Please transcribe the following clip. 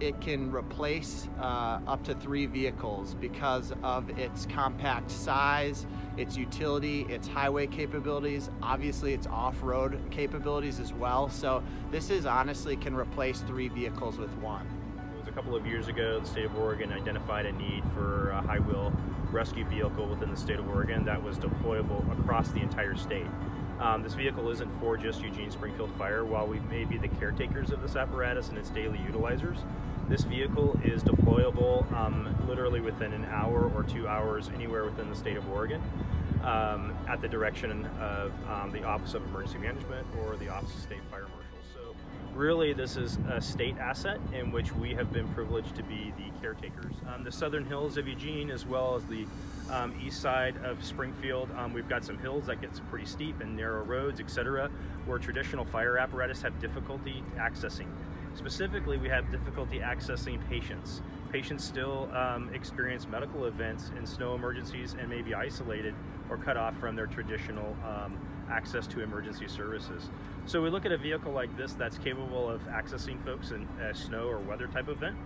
it can replace uh, up to three vehicles because of its compact size, its utility, its highway capabilities, obviously its off-road capabilities as well. So this is honestly can replace three vehicles with one. It was a couple of years ago, the state of Oregon identified a need for a high wheel rescue vehicle within the state of Oregon that was deployable across the entire state. Um, this vehicle isn't for just Eugene Springfield Fire. While we may be the caretakers of this apparatus and its daily utilizers, this vehicle is deployable um, literally within an hour or two hours anywhere within the state of Oregon um, at the direction of um, the Office of Emergency Management or the Office of State really this is a state asset in which we have been privileged to be the caretakers. Um, the southern hills of Eugene as well as the um, east side of Springfield, um, we've got some hills that get pretty steep and narrow roads, etc., where traditional fire apparatus have difficulty accessing. Specifically, we have difficulty accessing patients. Patients still um, experience medical events and snow emergencies and may be isolated or cut off from their traditional um, access to emergency services. So we look at a vehicle like this that's capable of accessing folks in a snow or weather type event